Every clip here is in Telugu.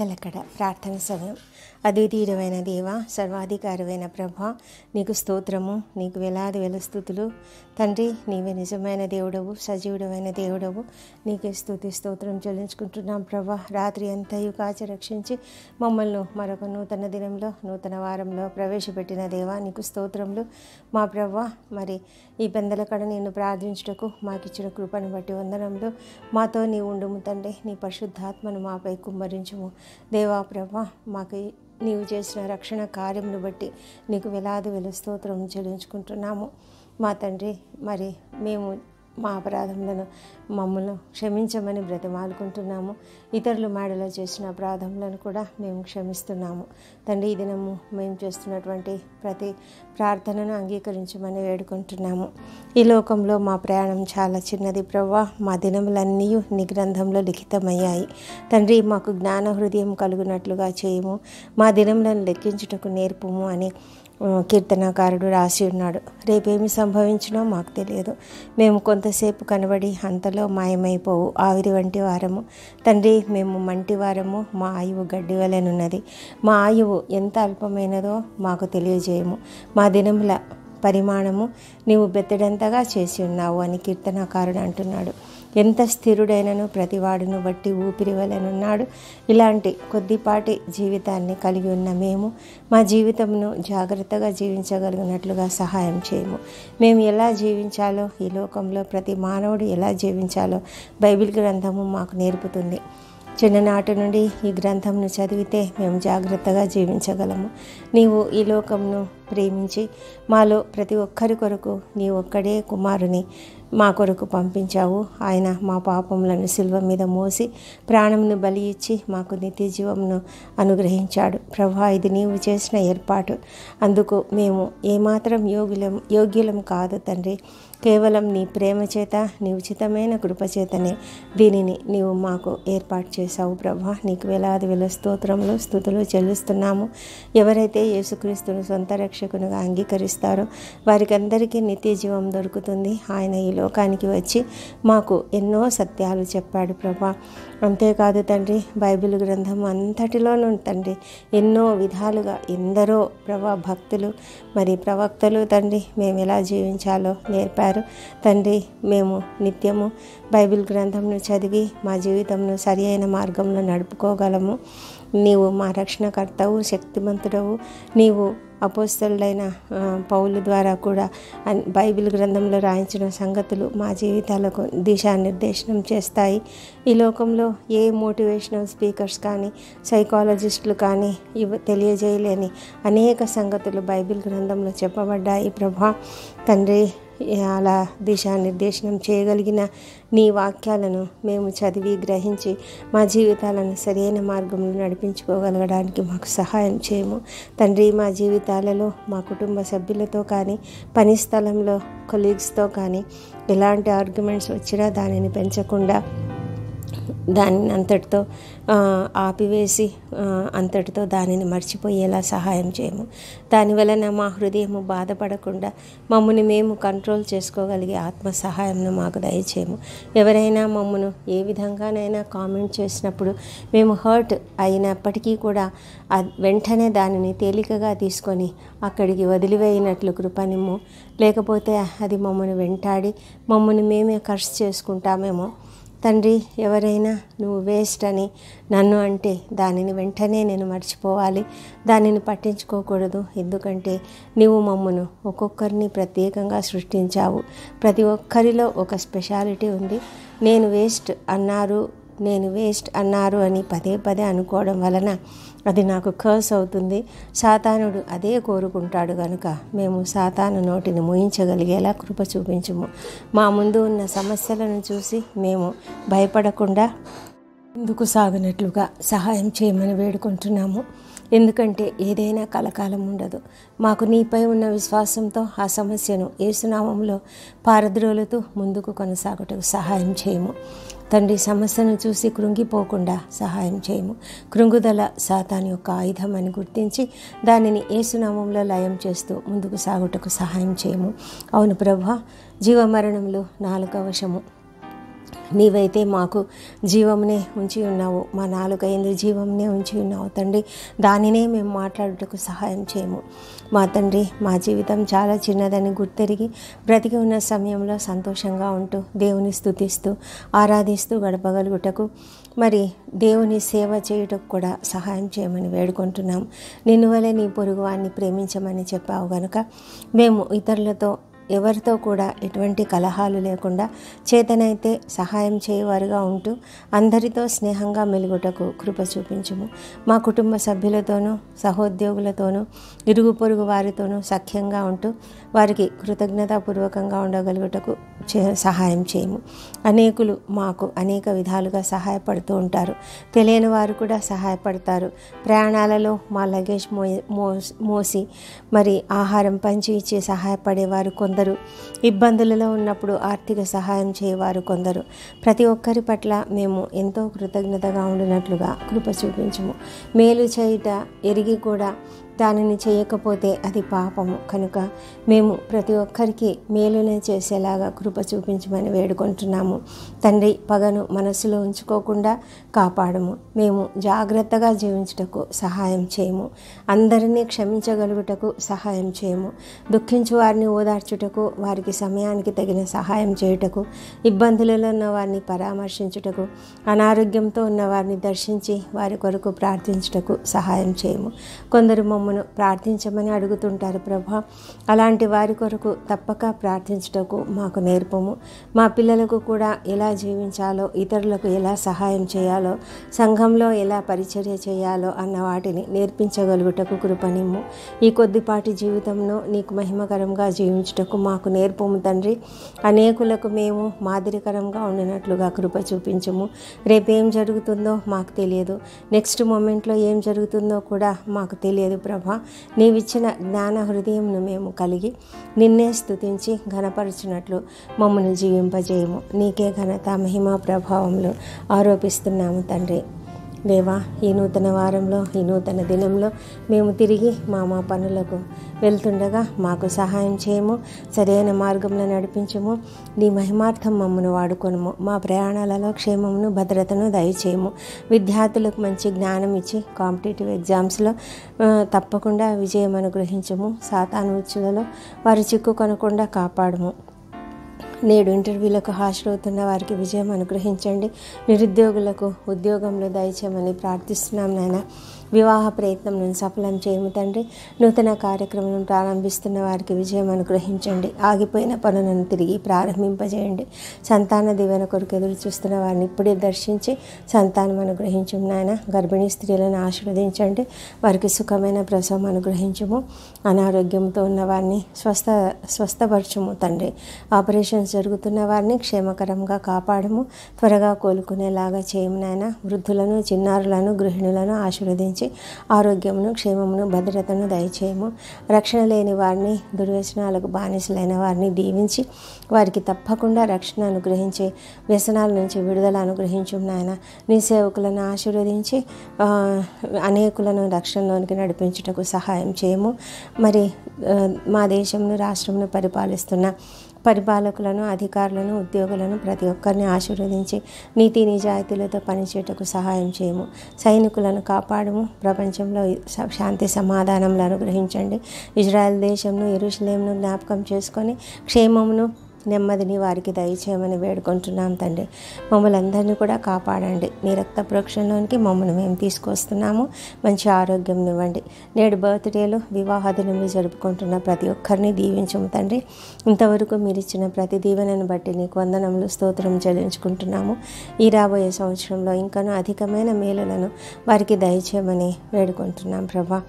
పెందలకడ ప్రార్థన సమయం అద్వితీయుడమైన దేవ సర్వాధికారమైన ప్రభ నీకు స్తోత్రము నీకు వేలాది వేల స్థుతులు. తండ్రి నీవే నిజమైన దేవుడవు సజీవుడమైన దేవుడవు. నీకే స్థుతి స్తోత్రం చెల్లించుకుంటున్నాం ప్రభ. రాత్రి అంతయు కాచి రక్షించి మమ్మల్ని మరొక నూతన దినంలో నూతన వారంలో ప్రవేశపెట్టిన దేవా నీకు స్తోత్రములు. మా ప్రభ మరి ఈ పెందలకడ నిన్ను ప్రార్థించుటకు మాకిచ్చిన కృపను బట్టి వందనంలో మాతో నీ ఉండుము తండ్రి నీ పరిశుద్ధాత్మను మాపై కుమ్మరించుము. దేవా ప్రభ మాకు నీవు చేసిన రక్షణ కార్యమును బట్టి నీకు వేలాది వేల స్తోత్రం చెల్లించుకుంటున్నాము. మా తండ్రి మరి మేము మా అపరాధములను మమ్మల్ని క్షమించమని బ్రతిమాలుకుంటున్నాము. ఇతరులు మేడలో చేసిన అపరాధములను కూడా మేము క్షమిస్తున్నాము. తండ్రి ఈ దినము మేము చేస్తున్నటువంటి ప్రతి ప్రార్థనను అంగీకరించమని వేడుకుంటున్నాము. ఈ లోకంలో మా ప్రయాణం చాలా చిన్నది ప్రవ్వా. మా దినములన్నీ నీ గ్రంథంలో లిఖితమయ్యాయి. తండ్రి మాకు జ్ఞాన హృదయం కలుగునట్లుగా చేయము. మా దినములను లెక్కించుటకు నేర్పుము అని కీర్తనకారుడు రాసి ఉన్నాడు. రేపేమి సంభవించినో మాకు తెలియదు. మేము కొంతసేపు కనబడి అంతలో మాయమైపోవు. ఆవిరి వంటి వారము. తండ్రి మేము మంటి వారము. మా ఆయువు గడ్డి వలెనున్నది మా ఆయువు ఎంత అల్పమైనదో మాకు తెలియజేయము. మా దినముల పరిమాణము నీవు బెత్తడంతగా చేసి ఉన్నావు అని కీర్తనకారుడు అంటున్నాడు. ఎంత స్థిరుడైనను ప్రతివాడును బట్టి ఊపిరి వలెనున్నాడు. ఇలాంటి కొద్దిపాటి జీవితాన్ని కలిగి ఉన్న మేము మా జీవితంను జాగ్రత్తగా జీవించగలిగినట్లుగా సహాయం చేయము. మేము ఎలా జీవించాలో ఈ లోకంలో ప్రతి మానవుడు ఎలా జీవించాలో బైబిల్ గ్రంథము మాకు నేర్పుతుంది. చిన్ననాటి నుండి ఈ గ్రంథంను చదివితే మేము జాగ్రత్తగా జీవించగలము. నీవు ఈ లోకంను ప్రేమించి మాలో ప్రతి ఒక్కరి కొరకు నీ ఒక్కడే కుమారుని మా కొరకు పంపించావు. ఆయన మా పాపములను శిల్వ మీద మోసి ప్రాణమును బలి ఇచ్చి మాకు నిత్య జీవమును అనుగ్రహించాడు. ప్రభా ఇది నీవు చేసిన ఏర్పాటు. అందుకు మేము ఏమాత్రం యోగ్యులం యోగ్యులం కాదు తండ్రి. కేవలం నీ ప్రేమ చేత నీ ఉచితమైన కృపచేతనే దీనిని నీవు మాకు ఏర్పాటు చేశావు ప్రభా. నీకు వేలాది వేల స్తోత్రములు స్థుతులు చెల్లిస్తున్నాము. ఎవరైతే యేసుక్రీస్తును సొంత రక్షకునిగా అంగీకరిస్తారో వారికి అందరికీ నిత్య జీవం దొరుకుతుంది. ఆయన ఈ లోకానికి వచ్చి మాకు ఎన్నో సత్యాలు చెప్పాడు ప్రభా. అంతేకాదు తండ్రి బైబిల్ గ్రంథం అంతటిలోనూ తండ్రి ఎన్నో విధాలుగా ఎందరో ప్రభా భక్తులు మరి ప్రవక్తలు తండ్రి మేము ఎలా జీవించాలో నేర్పారు. తండ్రి మేము నిత్యము బైబిల్ గ్రంథంను చదివి మా జీవితంను సరి అయిన మార్గంలో నడుపుకోగలము. నీవు మా రక్షణకర్తవు శక్తిమంతుడవు. నీవు అపోస్తలైన పౌలు ద్వారా కూడా బైబిల్ గ్రంథంలో రాయించిన సంగతులు మా జీవితాలకు దిశానిర్దేశనం చేస్తాయి. ఈ లోకంలో ఏ మోటివేషనల్ స్పీకర్స్ కానీ సైకాలజిస్టులు కానీ ఇవి తెలియజేయలేని అనేక సంగతులు బైబిల్ గ్రంథంలో చెప్పబడ్డాయి. ప్రభా తండ్రి అలా దిశానిర్దేశనం చేయగలిగిన నీ వాక్యాలను మేము చదివి గ్రహించి మా జీవితాలను సరైన మార్గంలో నడిపించుకోగలగడానికి మాకు సహాయం చేయము. తండ్రి మా జీవితాలలో మా కుటుంబ సభ్యులతో కానీ పని స్థలంలో కొలీగ్స్తో కానీ ఎలాంటి ఆర్గ్యుమెంట్స్ వచ్చినా దానిని పెంచకుండా దానిని అంతటితో ఆపివేసి అంతటితో దానిని మర్చిపోయేలా సహాయం చేయము. దాని వలన మా హృదయము బాధపడకుండా మమ్మల్ని మేము కంట్రోల్ చేసుకోగలిగే ఆత్మ సహాయంను మాకు దయచేయము. ఎవరైనా మమ్మను ఏ విధంగానైనా కామెంట్ చేసినప్పుడు మేము హర్ట్ అయినప్పటికీ కూడా వెంటనే దానిని తేలికగా తీసుకొని అక్కడికి వదిలివేయినట్లు కృపనిమ్ము. లేకపోతే అది మమ్మల్ని వెంటాడి మమ్మల్ని మేమే ఖర్చు చేసుకుంటామేమో. తండ్రి ఎవరైనా నువ్వు వేస్ట్ అని నన్ను అంటే దానిని వెంటనే నేను మర్చిపోవాలి. దానిని పట్టించుకోకూడదు. ఎందుకంటే నీవు మమ్మను ఒక్కొక్కరిని ప్రత్యేకంగా సృష్టించావు. ప్రతి ఒక్కరిలో ఒక స్పెషాలిటీ ఉంది. నేను వేస్ట్ అన్నారు నేను వేస్ట్ అన్నారు అని పదే పదే అనుకోవడం వలన అది నాకు కర్స్ అవుతుంది. సాతానుడు అదే కోరుకుంటాడు కనుక మేము సాతాను నోటిని ముయించగలిగేలా కృప చూపించము. మా ముందు ఉన్న సమస్యలను చూసి మేము భయపడకుండా ముందుకు సాగినట్లుగా సహాయం చేయమని వేడుకుంటున్నాము. ఎందుకంటే ఏదైనా కలకాలం ఉండదు. మాకు నీపై ఉన్న విశ్వాసంతో ఆ సమస్యను ఏసునామంలో పారద్రోలుతూ ముందుకు కొనసాగుటకు సహాయం చేయము. తండ్రి సమస్యను చూసి కృంగిపోకుండా సహాయం చేయము. కృంగుదల సాతాన్ యొక్క ఆయుధం అని గుర్తించి దానిని ఏసునామంలో లయం చేస్తూ ముందుకు సాగుటకు సహాయం చేయము. అవును ప్రభా జీవమరణంలో నాలుగవ వశము. నీవైతే మాకు జీవమునే ఉంచి ఉన్నావు. మా నాలుక ఎందు జీవమునే ఉంచి ఉన్నావు తండ్రి. దానినే మేము మాట్లాడుటకు సహాయం చేయము. మా తండ్రి మా జీవితం చాలా చిన్నదని గుర్తెరిగి బ్రతికి ఉన్న సమయంలో సంతోషంగా ఉంటూ దేవుని స్థుతిస్తూ ఆరాధిస్తూ గడపగలుగుటకు మరి దేవుని సేవ చేయుటకు కూడా సహాయం చేయమని వేడుకుంటున్నాం. నిన్ను వలె నీ పొరుగు వాడిని ప్రేమించమని చెప్పావు గనుక మేము ఇతరులతో ఎవరితో కూడా ఎటువంటి కలహాలు లేకుండా చేతనైతే సహాయం చేయవారుగా ఉంటూ అందరితో స్నేహంగా మెలుగుటకు కృప చూపించుము. మా కుటుంబ సభ్యులతోనూ సహోద్యోగులతోనూ ఇరుగు పొరుగు వారితోనూ సఖ్యంగా ఉంటూ వారికి కృతజ్ఞతాపూర్వకంగా ఉండగలుగుటకు సహాయం చేయము. అనేకులు మాకు అనేక విధాలుగా సహాయపడుతూ ఉంటారు. తెలియని వారు కూడా సహాయపడతారు. ప్రయాణాలలో మా లగేజ్ మో మోసి మరి ఆహారం పంచి ఇచ్చి సహాయపడేవారు కొందరు. ఇబ్బందులలో ఉన్నప్పుడు ఆర్థిక సహాయం చేయవారు కొందరు. ప్రతి ఒక్కరి పట్ల మేము ఎంతో కృతజ్ఞతగా ఉండినట్లుగా కృప చూపించము. మేలు చేయుట ఎరిగి కూడా దానిని చేయకపోతే అది పాపము. కనుక మేము ప్రతి ఒక్కరికి మేలునే చేసేలాగా కృప చూపించమని వేడుకుంటున్నాము. తండ్రి పగను మనసులో ఉంచుకోకుండా కాపాడము. మేము జాగ్రత్తగా జీవించుటకు సహాయం చేయము. అందరినీ క్షమించగలుగుటకు సహాయం చేయము. దుఃఖించు వారిని ఓదార్చుటకు వారికి సమయానికి తగిన సహాయం చేయుటకు ఇబ్బందులలో ఉన్న వారిని పరామర్శించుటకు అనారోగ్యంతో ఉన్న వారిని దర్శించి వారి కొరకు ప్రార్థించుటకు సహాయం చేయము. కొందరు మమ్మను ప్రార్థించమని అడుగుతుంటారు ప్రభా. అలాంటి వారి కొరకు తప్పక ప్రార్థించుటకు మాకు నేర్పము. మా పిల్లలకు కూడా ఎలా జీవించాలో ఇతరులకు ఎలా సహాయం చేయాలో సంఘంలో ఎలా పరిచర్య చేయాలో అన్న వాటిని నేర్పించగలుగుటకు కృపనిమ్ము. ఈ కొద్దిపాటి జీవితంలో నీకు మహిమకరంగా జీవించుటకు మాకు నేర్పము తండ్రి. అనేకులకు మేము మాదిరికరంగా ఉండినట్లుగా కృప చూపించము. రేపేం జరుగుతుందో మాకు తెలియదు. నెక్స్ట్ మూమెంట్లో ఏం జరుగుతుందో కూడా మాకు తెలియదు ప్రభా. నీవిచ్చిన జ్ఞాన హృదయంను మేము కలిగి నిన్నే స్థుతించి ఘనపరచినట్లు మమ్మల్ని జీవింపజేయము. నీకే ఘనత మహిమ ప్రభావంలో ఆరోపిస్తున్నాము తండ్రి. దేవా ఈ నూతన వారంలో ఈ నూతన దినంలో మేము తిరిగి మా మా పనులకు వెళ్తుండగా మాకు సహాయం చేయము సరైన మార్గంలో నడిపించము నీ మహిమార్థం మమ్మను వాడుకొనము మా ప్రయాణాలలో క్షేమమును భద్రతను దయచేయము. విద్యార్థులకు మంచి జ్ఞానం ఇచ్చి కాంపిటేటివ్ ఎగ్జామ్స్లో తప్పకుండా విజయం అనుగ్రహించము. సాతాను ఉచ్చులలో వారు చిక్కుకొనకుండా కాపాడము. నేడు ఇంటర్వ్యూలకు హాజరవుతున్న వారికి విజయం అనుగ్రహించండి. నిరుద్యోగులకు ఉద్యోగంలో దయచేయమని ప్రార్థిస్తున్నాం నాయన. వివాహ ప్రయత్నం సఫలం చేయము తండ్రి. నూతన కార్యక్రమం ప్రారంభిస్తున్న వారికి విజయం అనుగ్రహించండి. ఆగిపోయిన పనులను తిరిగి ప్రారంభింపజేయండి. సంతాన దీవెన కొరకు ఎదురు చూస్తున్న వారిని ఇప్పుడే దర్శించి సంతానం అనుగ్రహించు నాయన. గర్భిణీ స్త్రీలను ఆశీర్వదించండి. వారికి సుఖమైన ప్రసవం అనుగ్రహించము. అనారోగ్యంతో ఉన్న వారిని స్వస్థ స్వస్థపరచుము తండ్రి. ఆపరేషన్స్ జరుగుతున్న వారిని క్షేమకరంగా కాపాడము. త్వరగా కోలుకునేలాగా చేయము నాయన. వృద్ధులను చిన్నారులను గృహిణులను ఆశీర్వదించు ఆరోగ్యమును క్షేమమును భద్రతను దయచేయము. రక్షణ లేని వారిని దుర్వ్యసనాలకు బానిసలైన వారిని దీవించి వారికి తప్పకుండా రక్షణ అనుగ్రహించి వ్యసనాల నుంచి విడుదల అనుగ్రహించు నాయన. నీ సేవకులను ఆశీర్వదించి అనేకులను రక్షణలోనికి నడిపించుటకు సహాయం చేయము. మరి మా దేశంను రాష్ట్రంను పరిపాలిస్తున్న పరిపాలకులను అధికారులను ఉద్యోగులను ప్రతి ఒక్కరిని ఆశీర్వదించి నీతి నిజాయితీలతో పనిచేయటకు సహాయం చేయము. సైనికులను కాపాడము. ప్రపంచంలో శాంతి సమాధానంలో అనుగ్రహించండి. ఇజ్రాయెల్ దేశంను ఎరుషలేంను జ్ఞాపకం చేసుకొని క్షేమమును నెమ్మదిని వారికి దయచేయమని వేడుకుంటున్నాం తండ్రి. మమ్మల్ని అందరినీ కూడా కాపాడండి. మీ రక్త ప్రోక్షణలోనికి మమ్మల్ని మేము తీసుకొస్తున్నాము. మంచి ఆరోగ్యం ఇవ్వండి. నేడు బర్త్డేలు వివాహ దినములు జరుపుకుంటున్న ప్రతి ఒక్కరిని దీవించము తండ్రి. ఇంతవరకు మీరు ఇచ్చిన ప్రతి దీవెనను బట్టి నీకు వందనములు స్తోత్రం చెల్లించుకుంటున్నాము. ఈ రాబోయే సంవత్సరంలో ఇంకనూ అధికమైన మేలులను వారికి దయచేయమని వేడుకుంటున్నాం ప్రభా.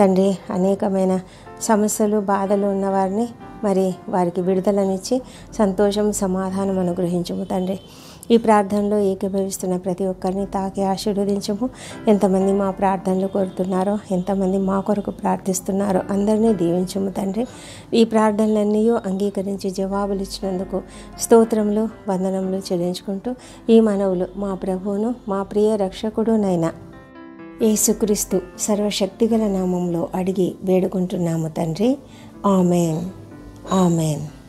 తండ్రి అనేకమైన సమస్యలు బాధలు ఉన్నవారిని మరి వారికి విడుదలనిచ్చి సంతోషం సమాధానం అనుగ్రహించము తండ్రి. ఈ ప్రార్థనలో ఏకీభవిస్తున్న ప్రతి ఒక్కరిని తాకి ఆశీర్వదించము. ఎంతమంది మా ప్రార్థనలు కోరుతున్నారో ఎంతమంది మా కొరకు ప్రార్థిస్తున్నారో అందరినీ దీవించము తండ్రి. ఈ ప్రార్థనలన్నీ అంగీకరించి జవాబులు ఇచ్చినందుకు స్తోత్రములు వందనములు చెల్లించుకుంటూ ఈ మనవులు మా ప్రభువును మా ప్రియ రక్షకుడునైనా యేసుక్రీస్తు సర్వశక్తిగల నామంలో అడిగి వేడుకుంటున్నాము తండ్రి. ఆమెన్. ఆమెన్.